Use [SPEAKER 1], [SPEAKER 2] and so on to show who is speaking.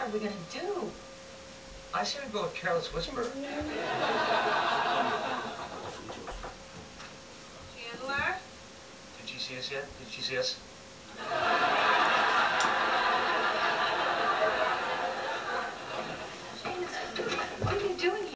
[SPEAKER 1] What are we gonna do?
[SPEAKER 2] I say we go with Careless Whisper.
[SPEAKER 3] Chandler?
[SPEAKER 2] Did she see us yet? Did she see us?